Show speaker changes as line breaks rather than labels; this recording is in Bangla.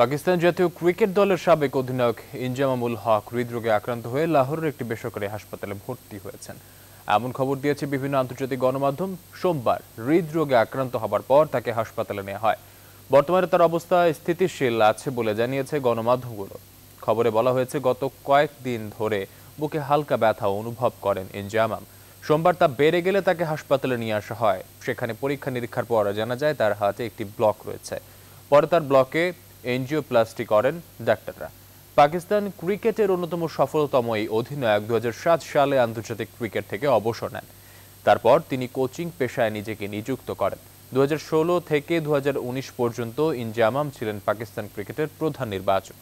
পাকিস্তান জাতীয় ক্রিকেট দলের সাবেক অধিনায়ক ইনজামামুল হক হৃদরোগে আক্রান্ত হয়ে লাহোরের একটি বেসরকারি হাসপাতালে ভর্তি হয়েছেন। এমন খবর দিয়েছে বিভিন্ন আন্তর্জাতিক গণমাধ্যম। সোমবার হৃদরোগে আক্রান্ত হবার পর তাকে হাসপাতালে নেওয়া হয়। বর্তমানে তার অবস্থা স্থিতিশীল আছে বলে জানিয়েছে গণমাধ্যমগুলো। খবরে বলা হয়েছে, গত কয়েকদিন ধরে বুকে হালকা ব্যথা অনুভব করেন ইনজামাম সোমবার তা বেড়ে গেলে তাকে হাসপাতালে নিয়ে আসা হয়। সেখানে পরীক্ষা নিরীক্ষার পর জানা যায়, তার হাতে একটি ব্লক রয়েছে। পরে তার ব্লকে এনজিওপ্লাস্টি করেন ডাক্তাররা। পাকিস্তান ক্রিকেটের অন্যতম সফলতম এই অধিনায়ক দুই হাজার সাত সালে আন্তর্জাতিক ক্রিকেট থেকে অবসর নেন। তারপর তিনি কোচিং পেশায় নিজেকে নিযুক্ত করেন। দু হাজার ষোলো থেকে দু হাজার উনিশ পর্যন্ত ইনজামাম ছিলেন পাকিস্তান ক্রিকেটের প্রধান নির্বাচক।